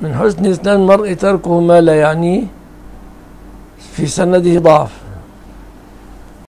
من حسن إسلام المرء تركه ما لا يعنيه في سنده ضعف.